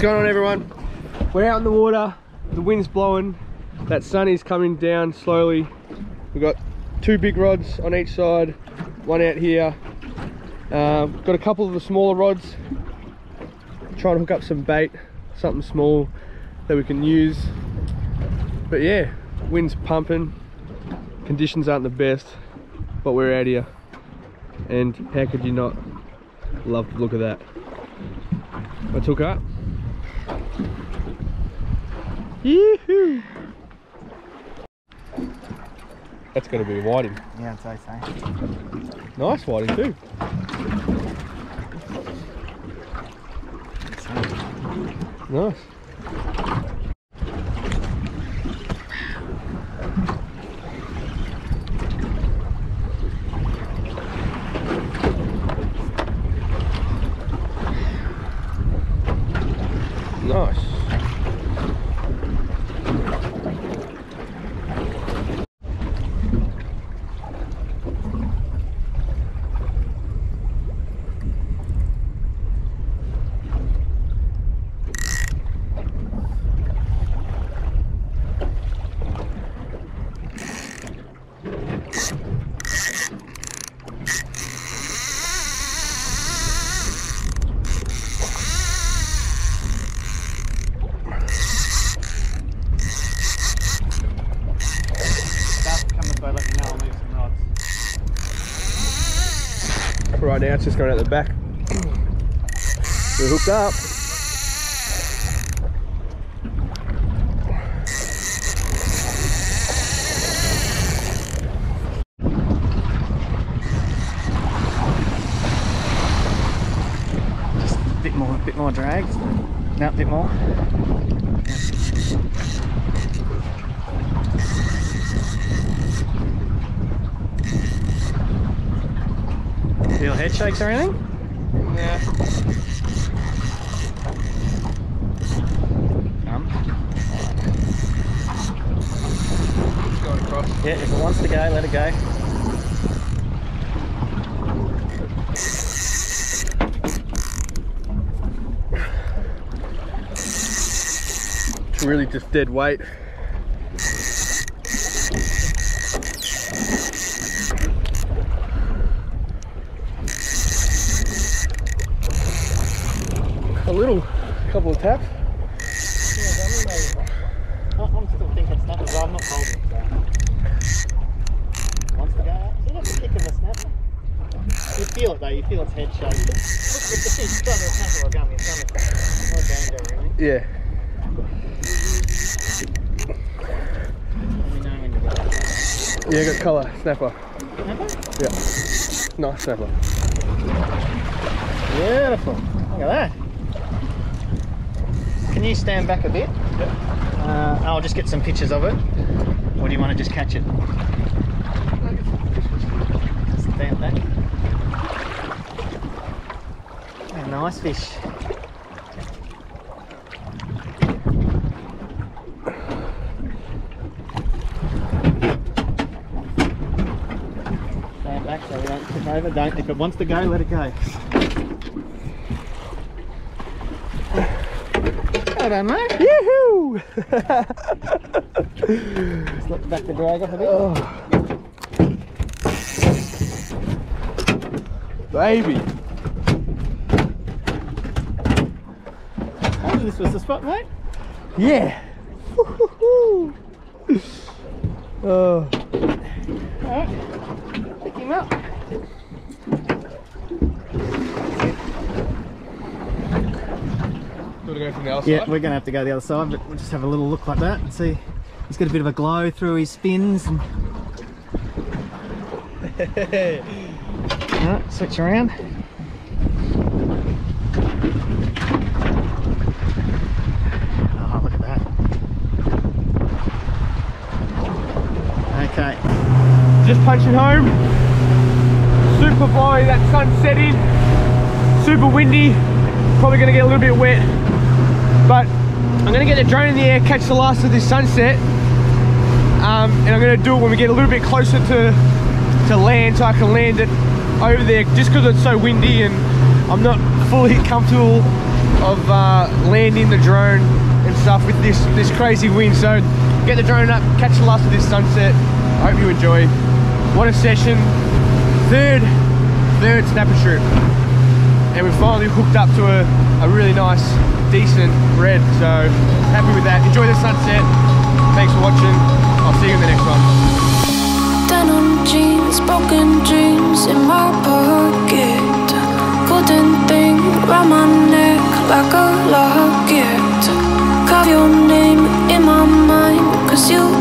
What's going on everyone? We're out in the water, the wind's blowing, that sun is coming down slowly. We've got two big rods on each side, one out here. Uh, got a couple of the smaller rods, trying to hook up some bait, something small that we can use. But yeah, wind's pumping, conditions aren't the best, but we're out here. And how could you not love the look of that? I took up. That's gonna be a whiting. Yeah, I'd say so. Nice whiting too. Nice. Nice. Stuff, come this way, let me know, I'll move some rods. Right now it's just going out the back. We're hooked up. Just a bit more, a bit more drag. No, a bit more. Head shakes or anything? Yeah. Come. Going across. Yeah, if it wants to go, let it go. It's really just dead weight. Little couple of taps. I'm still thinking snapper, but I'm not holding it. Wants to go out. See, that's the kick of a snapper. You feel it though, you feel its head shake. Look, look, the fish, it's a snapper or gummy, it's on no danger really. Yeah. Let me know when you get it. Yeah, got colour, snapper. Snapper? Yeah. Nice snapper. Beautiful. Look at that. Can you stand back a bit? Uh, I'll just get some pictures of it. Or do you want to just catch it? Stand back. Yeah, nice fish. Stand back so we don't tip over. Don't. If it wants to go, let it go. Well done, mate. Yoo-hoo! Back the drag off a bit. oh. Baby. Oh, this was the spot, mate. Yeah. Oh. Alright. Pick him up. Got to go from the other Yeah, side. we're going to have to go the other side, but we'll just have a little look like that and see. He's got a bit of a glow through his fins. And... Alright, switch around. Oh, look at that. Okay. Just punching home. Super blowy, that sun's setting. Super windy. Probably gonna get a little bit wet. But I'm gonna get the drone in the air, catch the last of this sunset. Um, and I'm gonna do it when we get a little bit closer to, to land so I can land it over there just because it's so windy and I'm not fully comfortable of uh, landing the drone and stuff with this this crazy wind. So get the drone up, catch the last of this sunset. I hope you enjoy. What a session! Third, third snapper shoot, and we finally hooked up to a, a really nice, decent red. So happy with that. Enjoy the sunset. Thanks for watching. I'll see you in the next one. Denim jeans, broken dreams in my pocket. Golden thing my neck like a locket. Carve your name in my mind, cause you